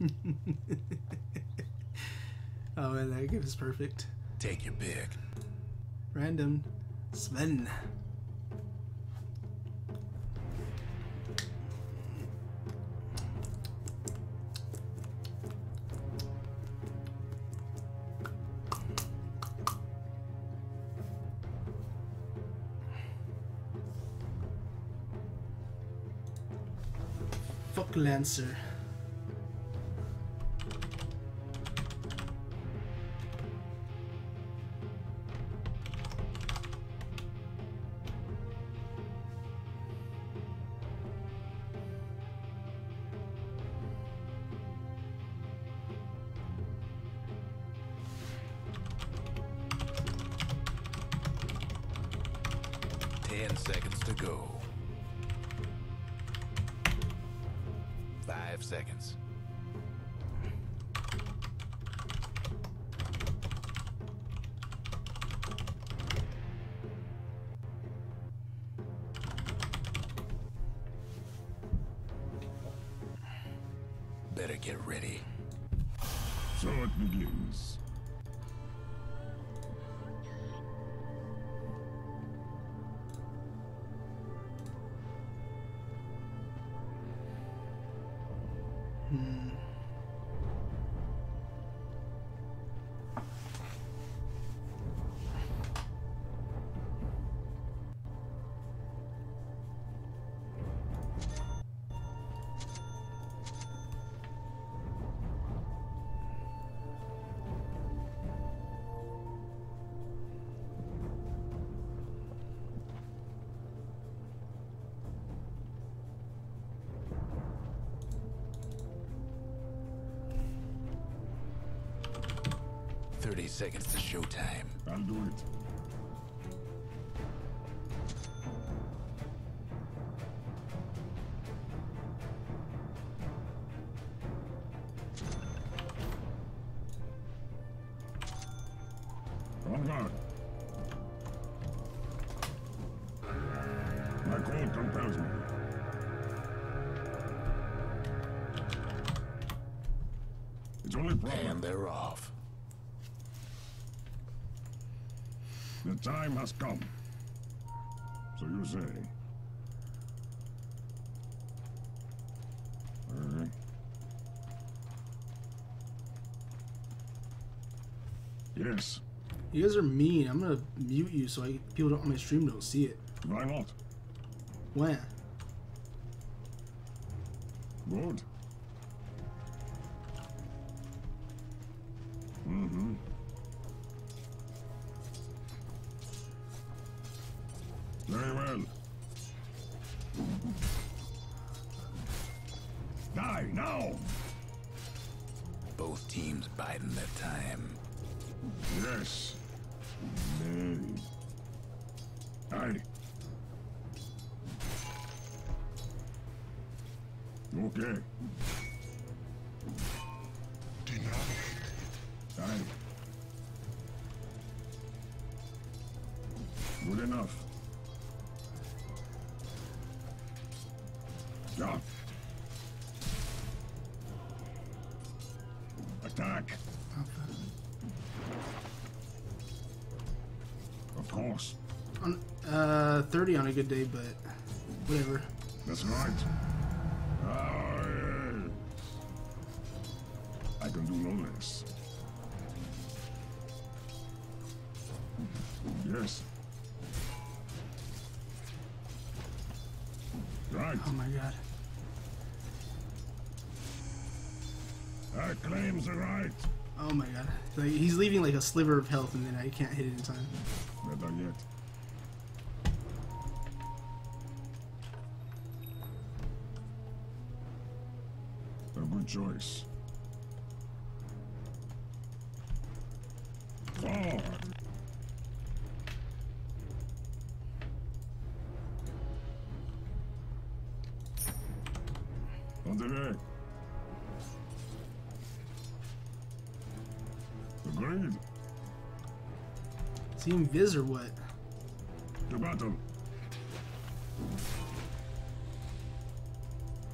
oh, and that gift is perfect. Take your pick. Random. Sven. Fuck Lancer. Seconds to showtime. I'll do it. Time has come. So you say. Yes. You guys are mean. I'm gonna mute you so I people don't, on my stream don't see it. Why not? When? Very well. Die now! Both teams biding their time. Yes. Nay. Aye. Okay. 30 on a good day, but whatever. That's right. I can do no less. Yes. Right. Oh my god. I claim the right. Oh my god. Like he's leaving like a sliver of health and then I can't hit it in time. A good choice. Forward. On the. Agreed. He invis or what? To battle.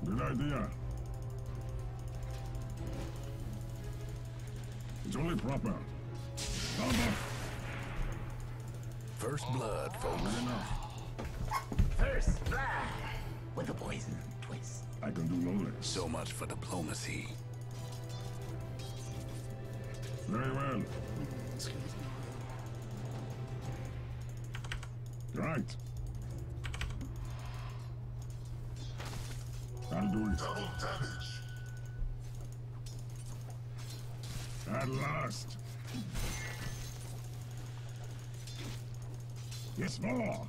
Good idea. It's only proper. Number. First blood, folks. Good enough. First blood with a poison twist. I can do no less. So much for diplomacy. Very well. This guy's- Right. I'll do it. Double damage. At. Yes, more.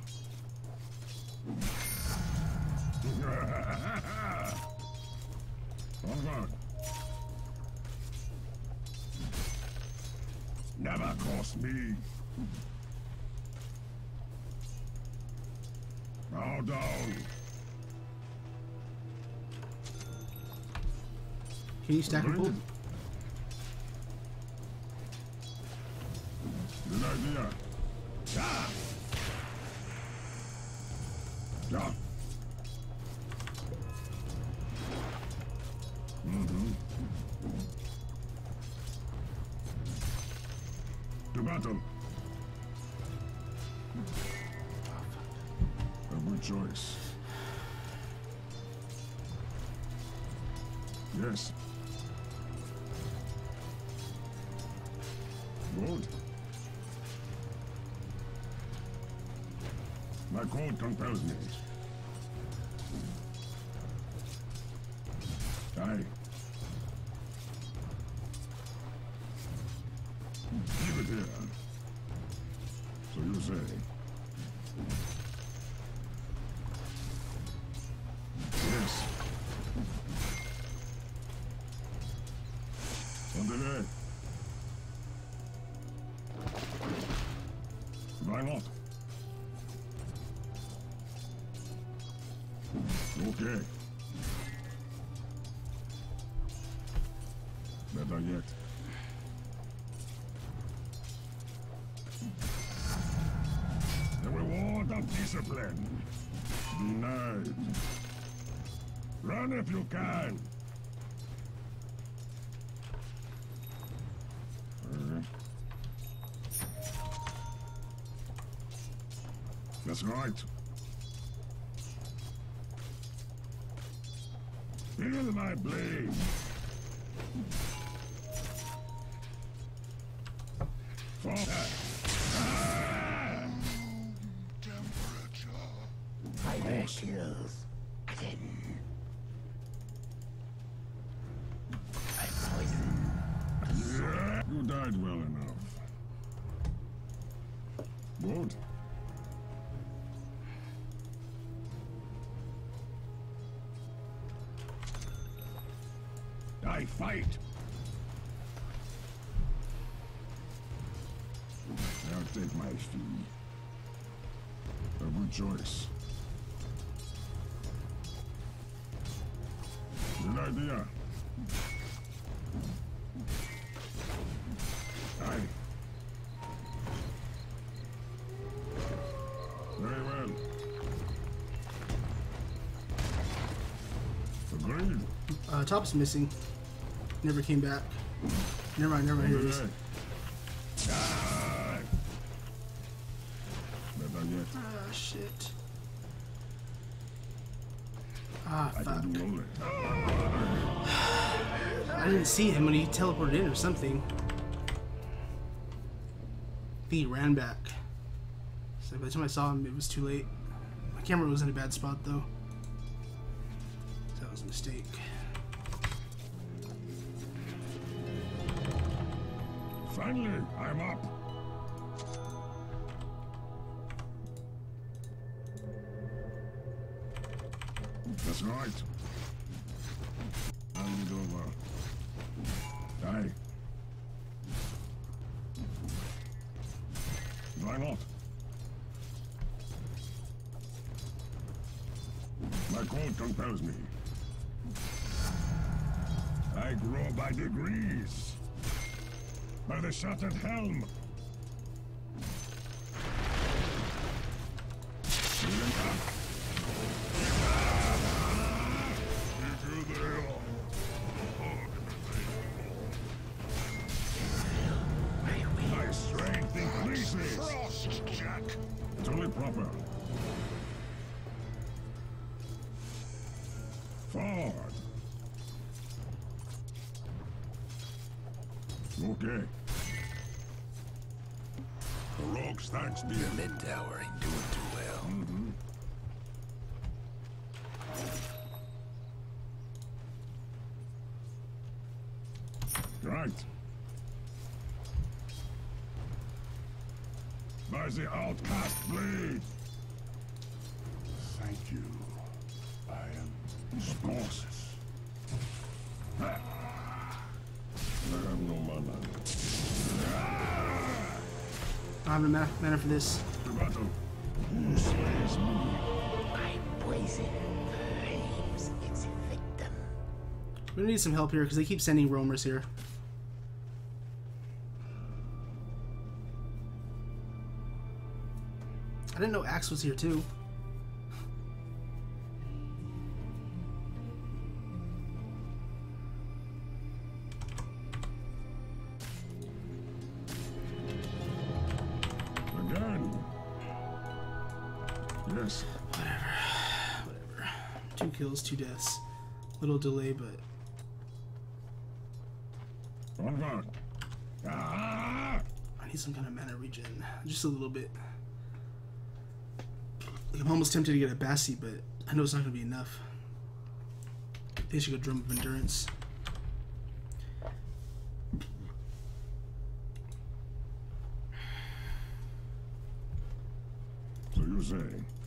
Onward. Never cross me. Bow down. Can you stack and To battle. Choice. Yes. Good. My code compels me. Again. I poison. You died well enough. Good. I fight. I'll take my fee. A good choice. Top's missing. Never came back. Never mind, never mind. Here it is. Aye. Aye. Better yet. Ah, shit. Ah, I fuck. can do all that. I didn't see him when he teleported in or something. I think he ran back. So by the time I saw him, it was too late. My camera was in a bad spot though. That's right. Hand over. Aye. Why not? My code compels me. I grow by degrees. By the shattered helm. Mana, mana for this. We're gonna need some help here because they keep sending roamers here. I didn't know Axe was here too. Two deaths. Little delay, but! I need some kind of mana regen. Just a little bit. I'm almost tempted to get a Bassy, but I know it's not gonna be enough. I should go Drum of Endurance. So you say?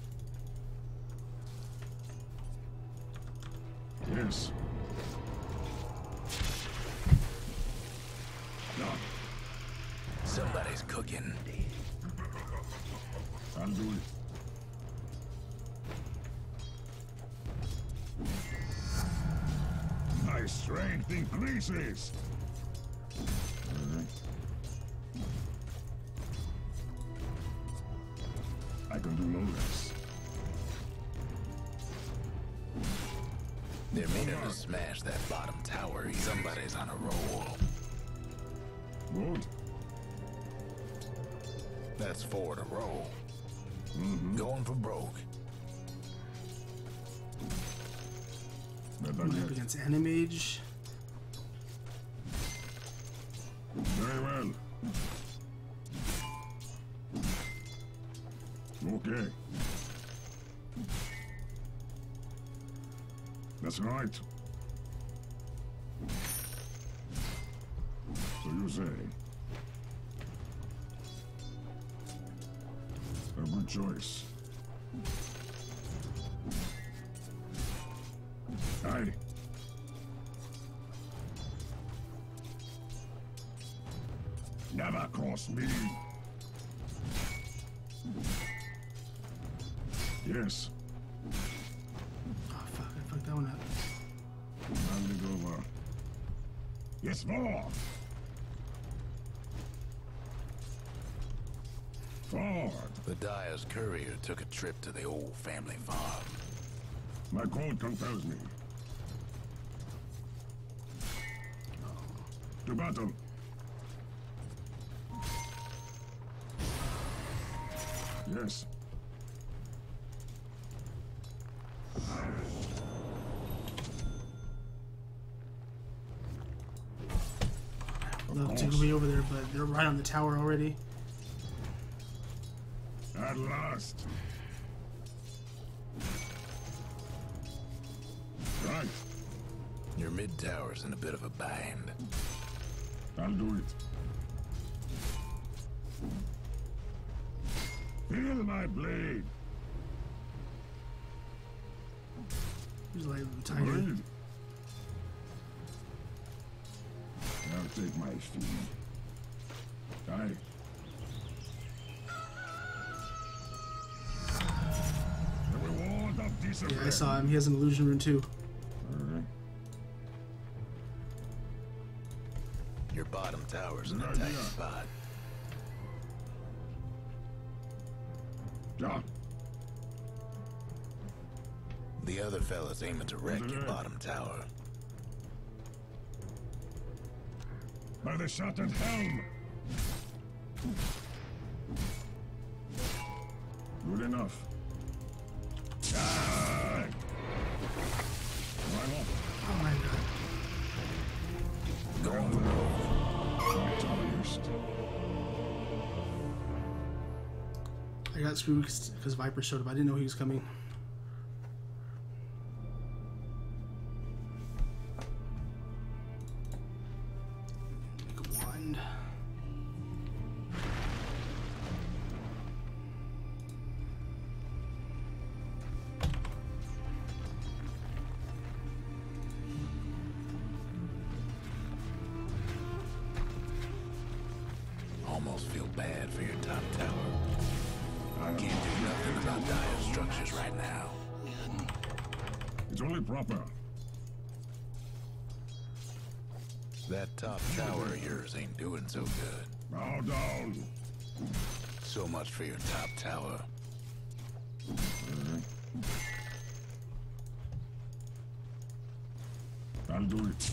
Good. That's four to roll. Going for broke. Better up against Anti-Mage. Very well. Okay. That's right. Yes, more. Forward. The Dire's courier took a trip to the old family farm. My code compels me. To battle. Yes. There, but right on the tower already. At last. Right. Your mid tower's in a bit of a bind. I'll do it. Feel my blade. He's like tired. Blade. I'll take my feet. Aye. The reward of discipline. Yeah, I saw him. He has an illusion rune too. Alright. Your bottom tower's in a Yeah, tight yeah. spot. John. The other fella's aiming to wreck your bottom tower. By the shattered helm. Good enough. Oh. I got screwed because Viper showed up. I didn't know he was coming. Bad for your top tower. I can't do nothing about dire structures right now. It's only proper. That top tower of yours ain't doing so good. Bow down. So much for your top tower. I'll do it.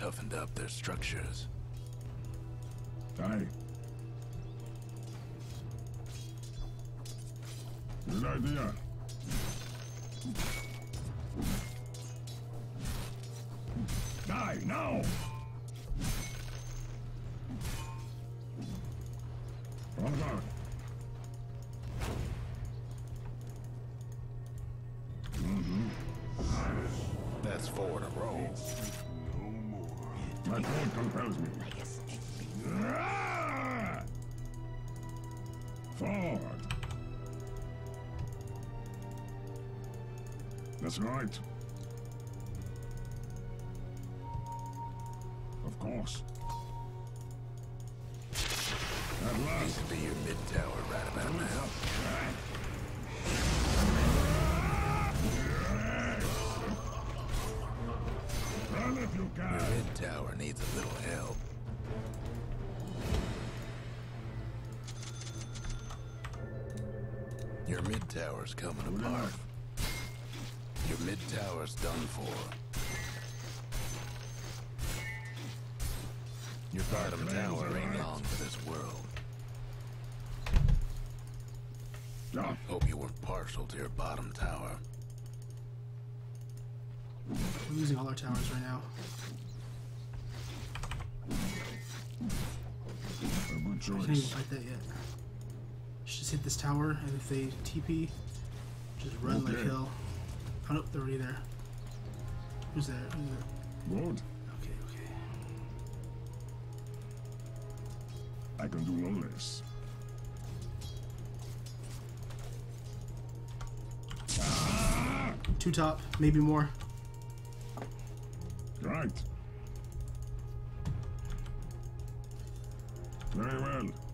Toughened up their structures. die. Good idea. Tower needs a little help. Your mid tower's coming Good apart. enough. Your mid tower's done for. Your bottom tower ain't long for this world. Yeah. Hope you weren't partial to your bottom tower. We're losing all our towers right now. Good I can't even fight that yet. Just hit this tower, and if they TP, just run like hell. Oh nope, they're already there. Who's there? Who's there? Good. Okay, okay. I can do all this. Two top, maybe more. Right. Very well.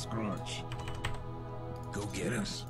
Scratch. Go get. Yes.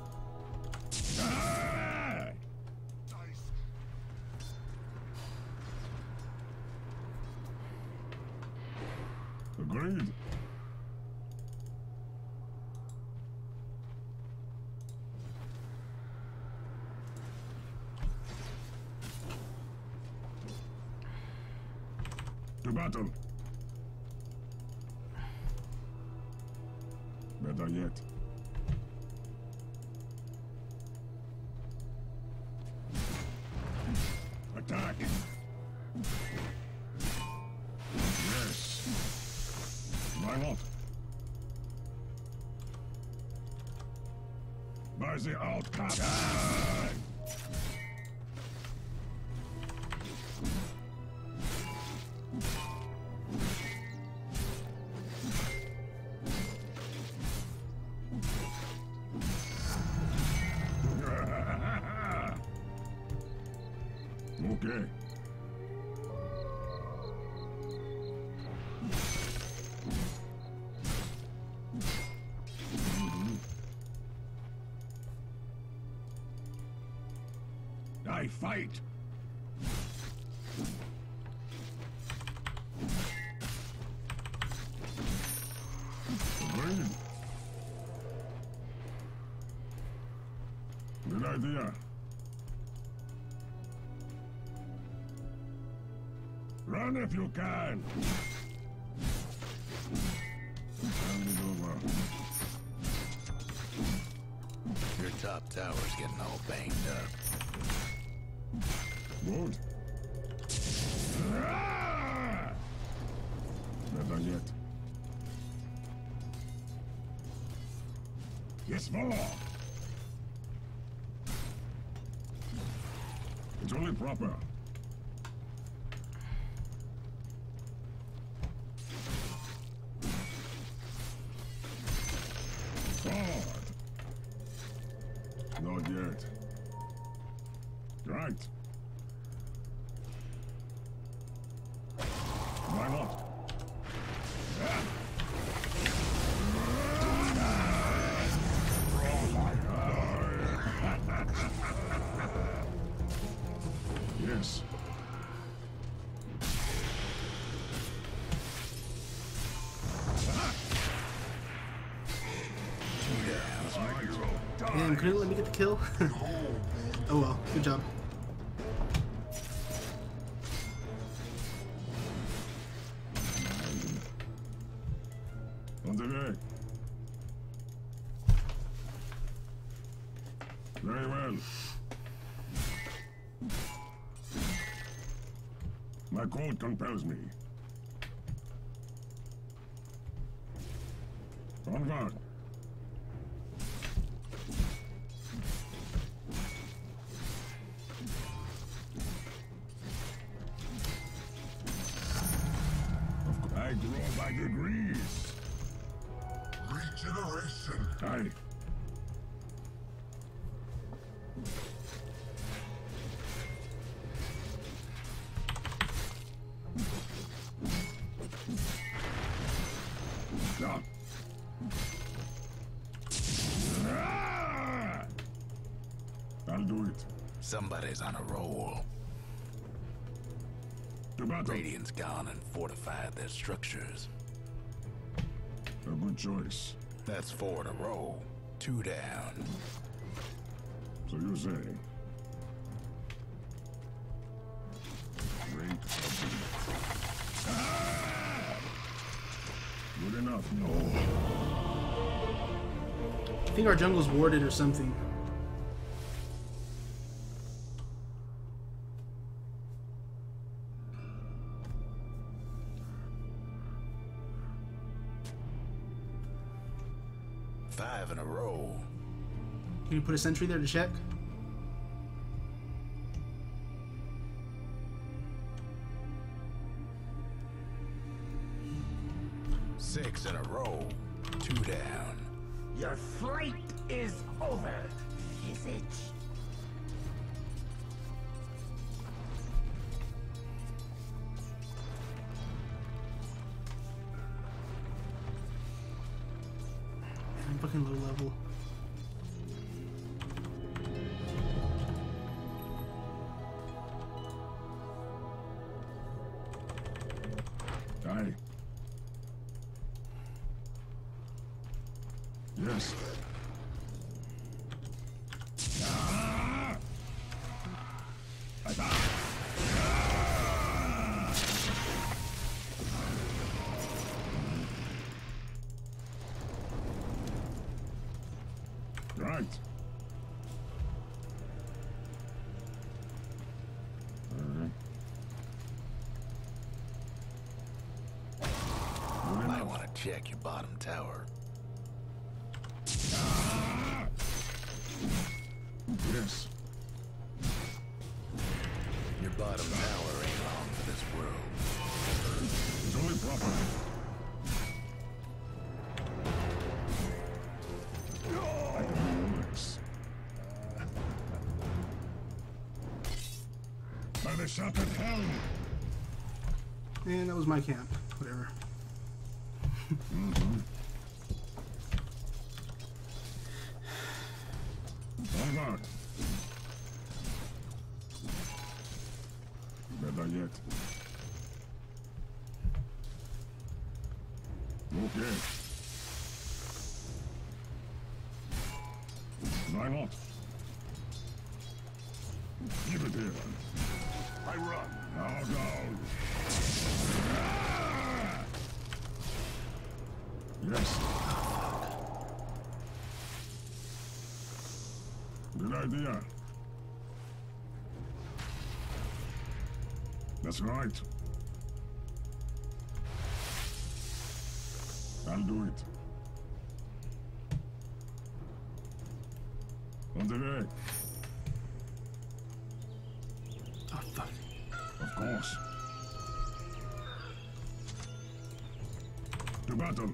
By the outcast. okay. I fight. Good idea. Run if you can. Your top tower's getting all banged up. Yes, more. It's only proper. Damn, couldn't let me get the kill? oh well, good job. Very well. My code compels me. Somebody's on a roll. To battle. Radiant's gone and fortified their structures. A good choice. That's four in a row. Two down. So you say. Great. Ah! Good enough. No. I think our jungle's warded or something. You put a sentry there to check? Check your bottom tower. Yes. Your bottom tower ain't long for this world. It's only proper. I can do this. By the shattered helm! And that was my camp. Idea. That's right. I'll do it. On the way, Oh fuck. of course. To battle.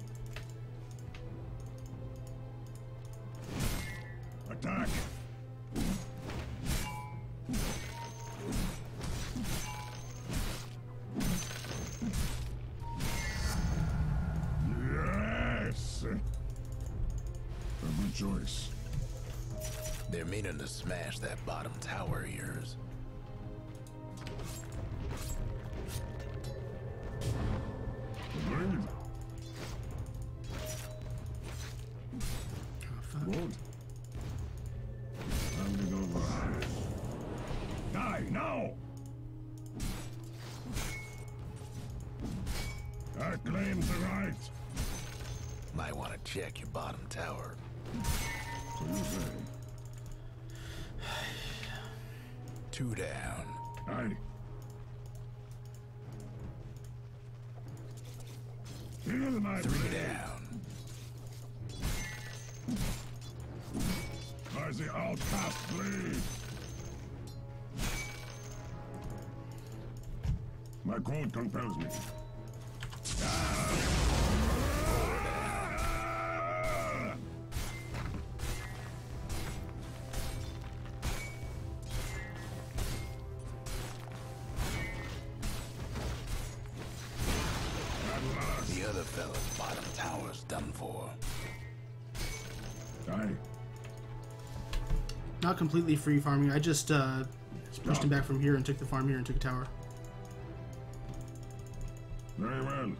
Check your bottom tower. So you say. Two down. Aye. Three down. By the outcast blade. My code compels me. Not completely free farming. I just uh, pushed him back from here and took the farm here and took a tower. Very well.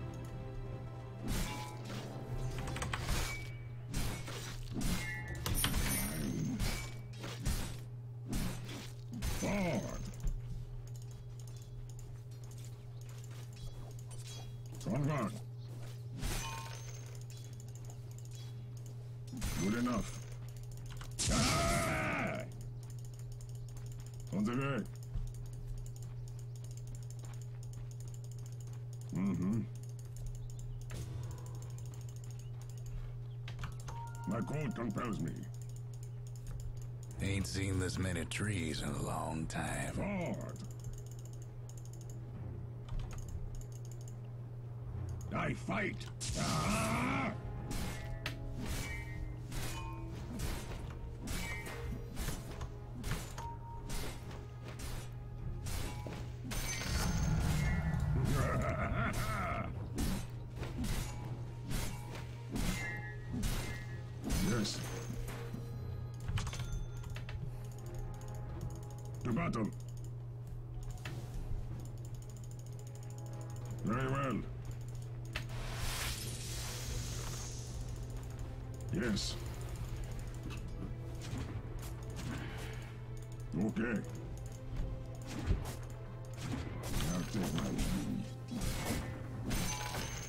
Many trees in a long time. I fight. Ah! Okay. I'll take my.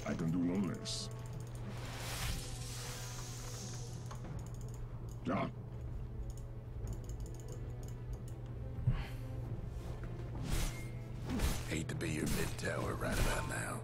I can do no less. John. Hate to be your mid tower right about now.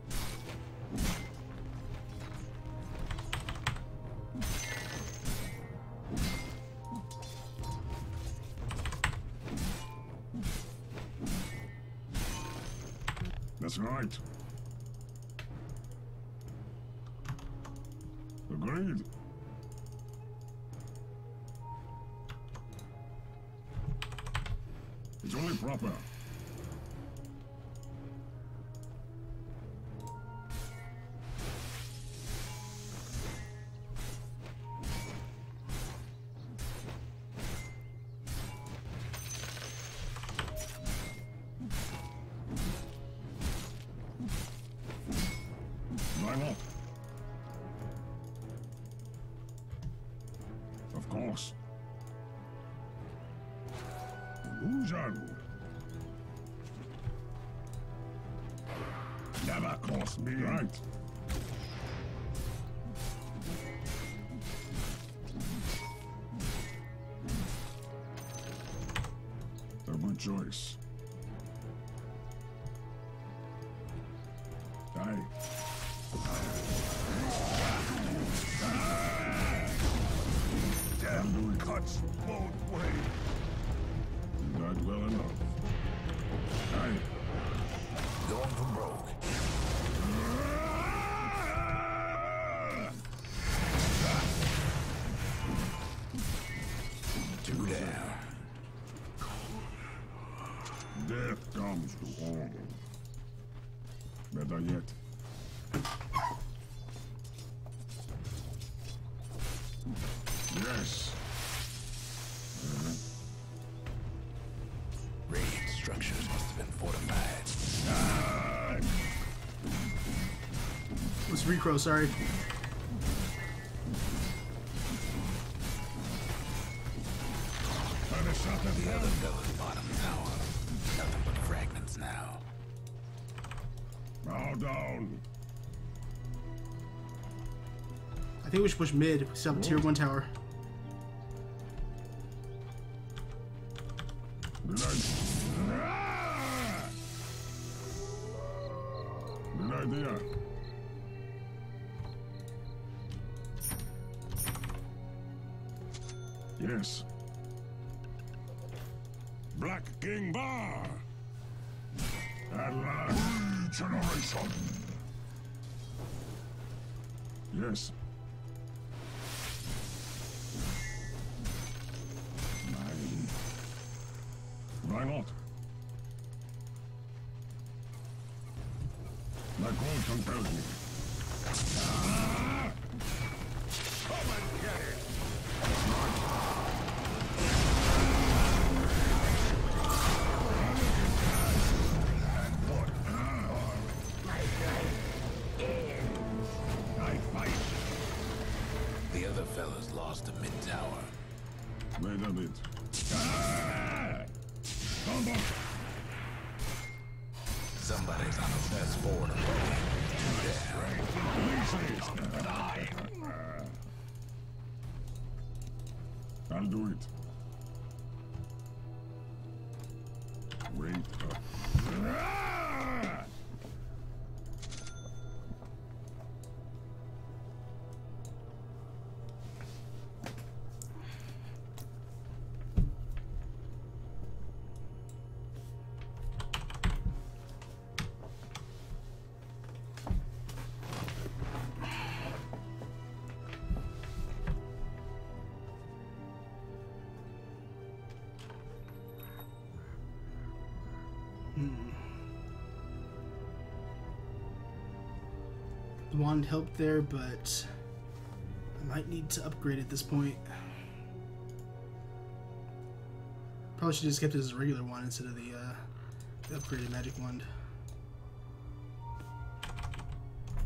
Right. Good choice. Die. Damn cuts both ways. Not well enough. Better yet. Yes. Mm-hmm. Radiant structures must have been fortified. Ah. Was Recro, sorry. We should push mid. A tier 1 tower. Good idea. Yes. Black King Bar. Yes. My call Wand helped there, but I might need to upgrade at this point. Probably should just kept it as a regular one instead of the, uh, the upgraded magic wand.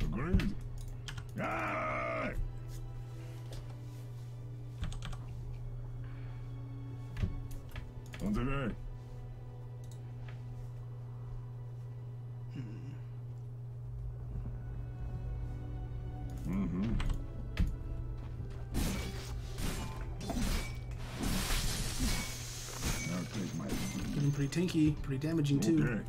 Agreed. Ah! On the. Tanky, pretty damaging too.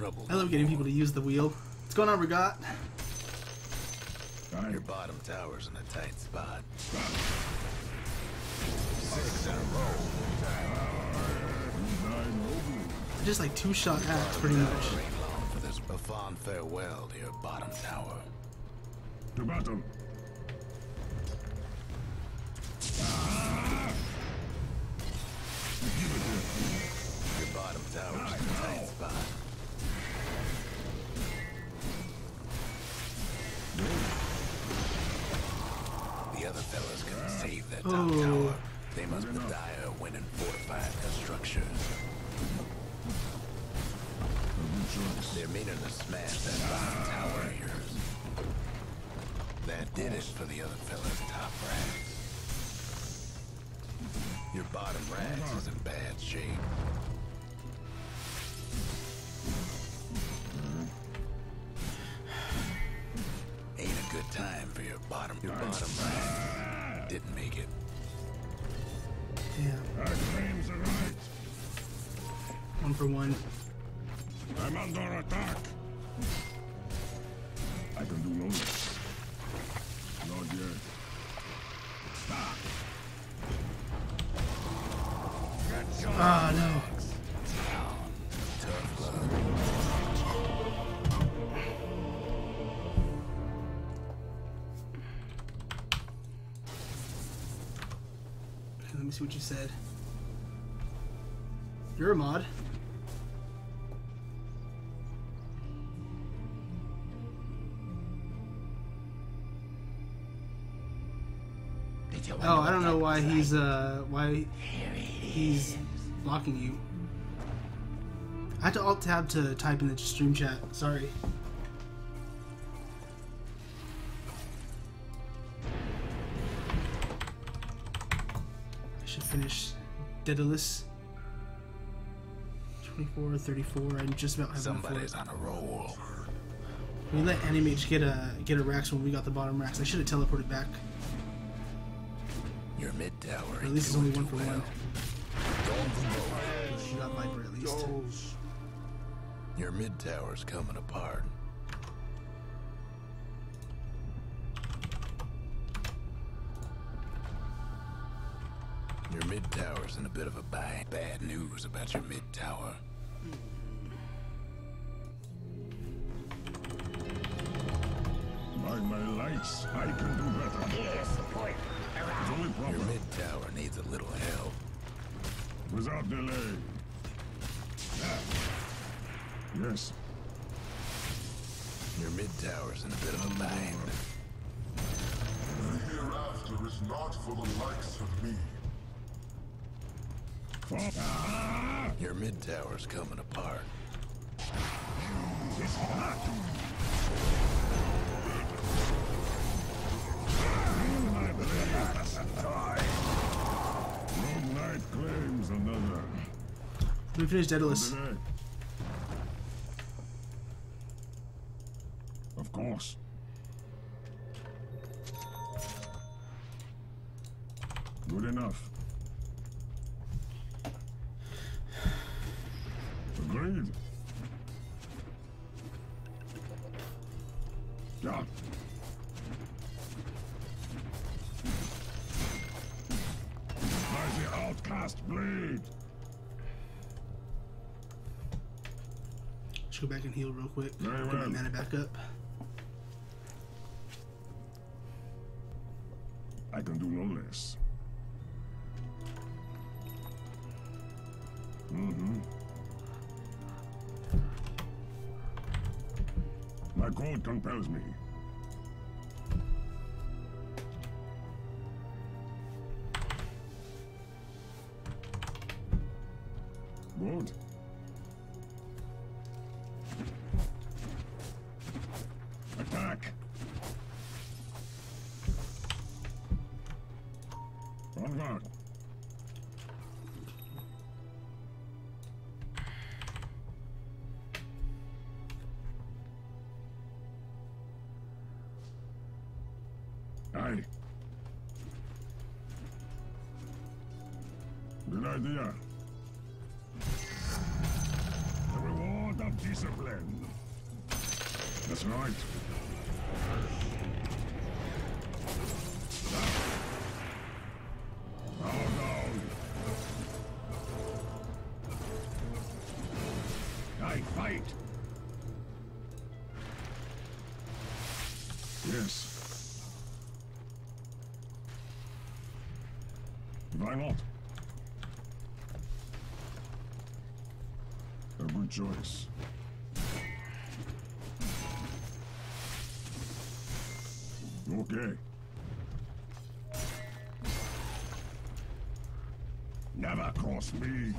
Trouble. I love getting people to use the wheel. What's going on, Regat? Your bottom tower's in a tight spot. Six in a row. Just like two shot acts, pretty much. For this. A fond farewell to your bottom tower. To battle. Your bottom tower's the other fella's top racks. Your bottom racks is in bad shape. Ain't a good time for your bottom. Your bottom rack didn't make it. Yeah, Our claims are right. one for one. Me see what you said. You're a mod. Oh, I don't know why he's uh why he's blocking you. I had to alt tab to type in the stream chat. Sorry. Finish Daedalus. 24, 34. I'm just about having Somebody's on a roll. We let Anti-Mage get a get a Rax when we got the bottom Rax. I should have teleported back. Your mid tower Or at least it's only doing one too for well. one. She got Viper at least. Your mid tower's coming apart. Your mid tower's in a bit of a bind. Bad news about your mid tower. By my lights, I can do better. Here, support. It's only Your mid tower needs a little help. Without delay. Yes. Your mid tower's in a bit of a bind. The hereafter is not for the likes of me. For Your mid tower's coming apart. it's hot. My heal real quick. Very Get my mana back up. I can do no less. Mm-hmm. My code compels me. Discipline. That's right. Me.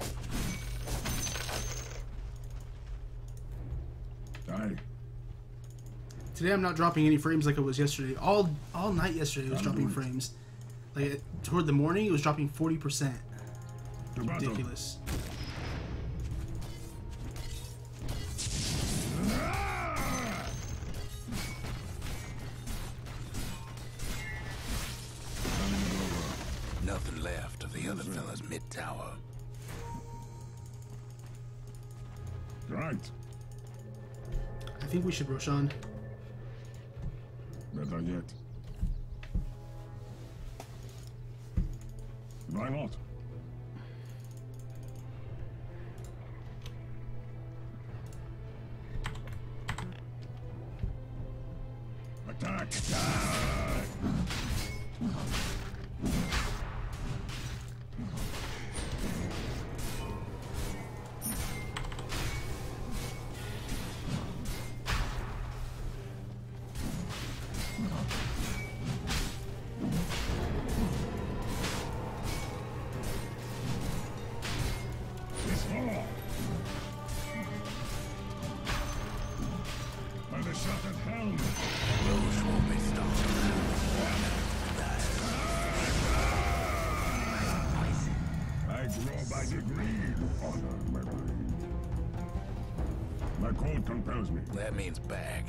Aye. Today I'm not dropping any frames like it was yesterday. All all night yesterday it was I'm dropping good. frames. Like toward the morning it was dropping 40%. Ridiculous. Nothing we should Roshan. Better yet. Why not? Attack! Attack! Me. That means back.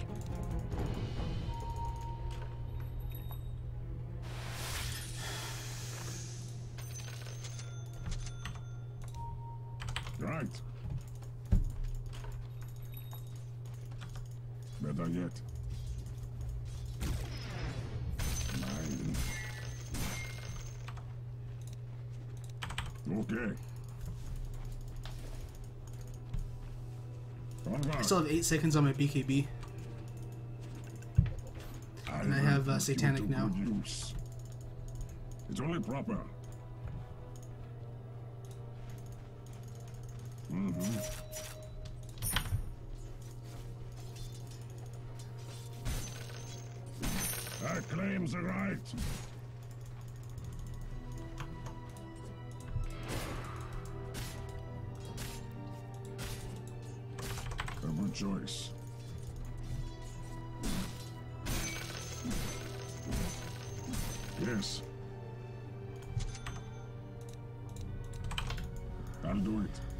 I still have 8 seconds on my BKB. and I have, uh, Satanic now. It's only proper. Mm-hmm. I claim the right. Choice. Yes. I'll do it.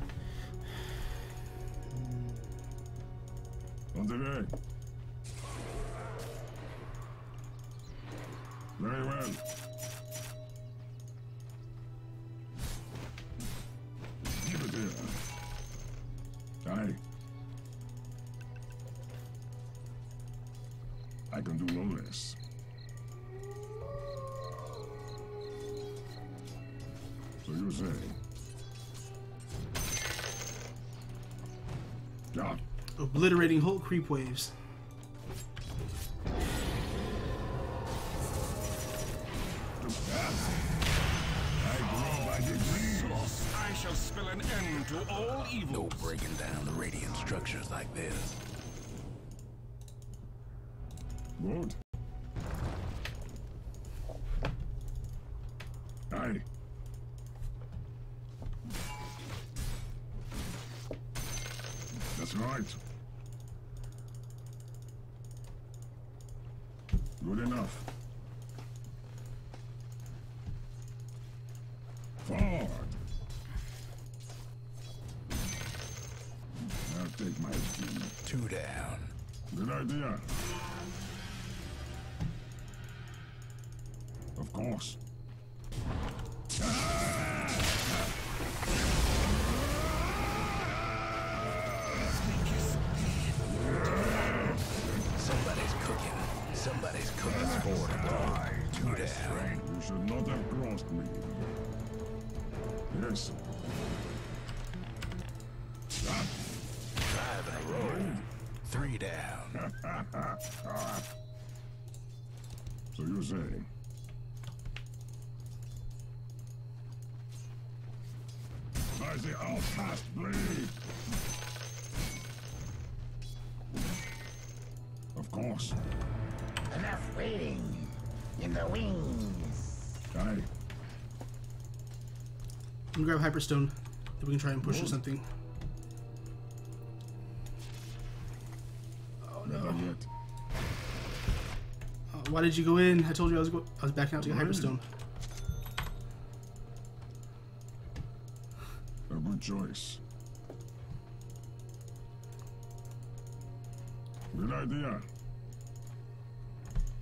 Obliterating whole creep waves. I grow by degrees. I shall spell an end to all evil. No breaking down the radiant structures like this. Good. Take my team. Two down. Good idea. Of course. So you say? By the outcast blade. Of course. Enough waiting in the wings. I I'm gonna grab Hyperstone. Then we can try and push or something. Why did you go in? I told you I was go I was backing out to get Hyperstone. Good choice. Good idea. Alright,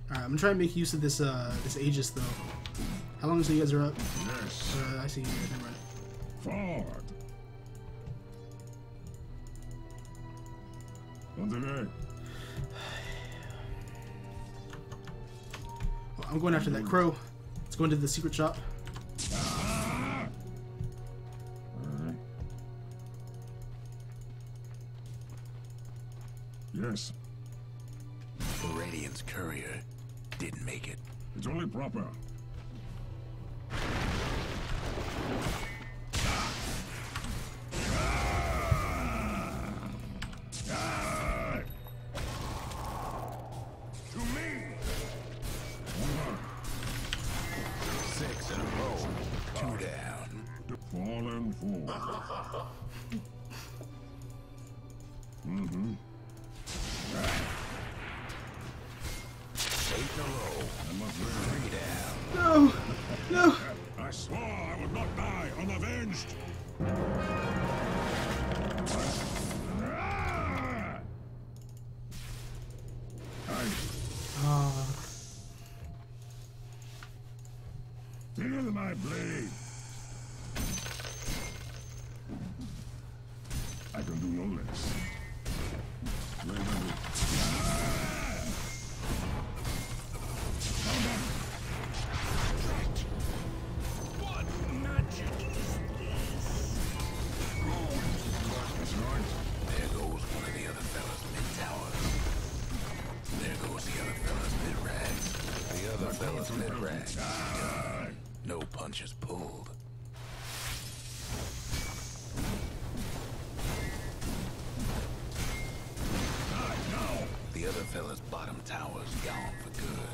I'm gonna try and make use of this uh this Aegis though. How long until you guys are up? Yes. Uh, I see you guys, never mind. Forward. On the way. I'm going after that crow. Let's go into the secret shop. Yes, The Radiant's courier didn't make it. it's only proper. The other fellas mid-rags. No punches pulled. The other fella's bottom tower's gone for good.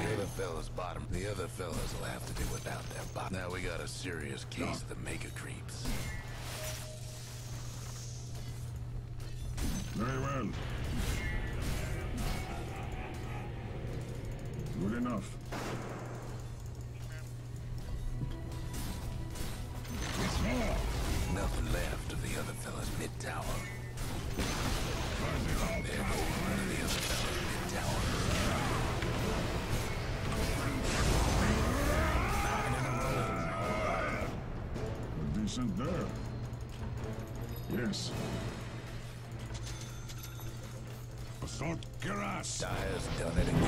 The other fella's bottom. The other fellas will have to do without their bottom. Now we got a serious case of the mega creeps. Very well. Good enough. Nothing left of the other fella's mid-tower. There goes one of the other fella's mid-tower. A decent there. Yes. Assault Cuirass. Dire's done it again.